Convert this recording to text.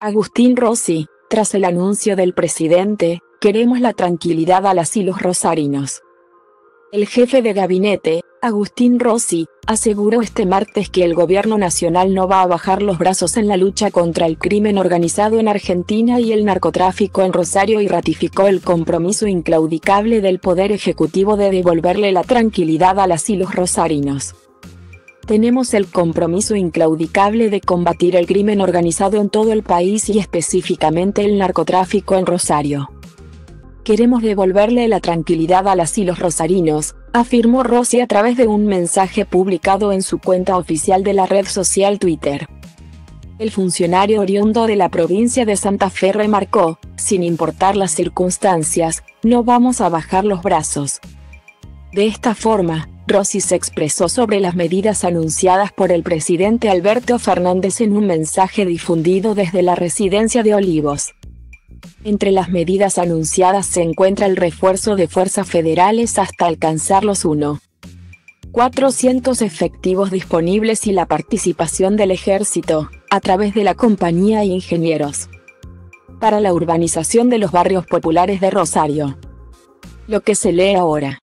Agustín Rossi, tras el anuncio del presidente, queremos la tranquilidad a las y los rosarinos. El jefe de gabinete, Agustín Rossi, aseguró este martes que el gobierno nacional no va a bajar los brazos en la lucha contra el crimen organizado en Argentina y el narcotráfico en Rosario y ratificó el compromiso inclaudicable del Poder Ejecutivo de devolverle la tranquilidad a las y los rosarinos. Tenemos el compromiso inclaudicable de combatir el crimen organizado en todo el país y específicamente el narcotráfico en Rosario. Queremos devolverle la tranquilidad a las y los rosarinos, afirmó Rossi a través de un mensaje publicado en su cuenta oficial de la red social Twitter. El funcionario oriundo de la provincia de Santa Fe remarcó, sin importar las circunstancias, no vamos a bajar los brazos. De esta forma, Rossi se expresó sobre las medidas anunciadas por el presidente Alberto Fernández en un mensaje difundido desde la residencia de Olivos. Entre las medidas anunciadas se encuentra el refuerzo de fuerzas federales hasta alcanzar los 1. 400 efectivos disponibles y la participación del ejército, a través de la compañía Ingenieros. Para la urbanización de los barrios populares de Rosario. Lo que se lee ahora.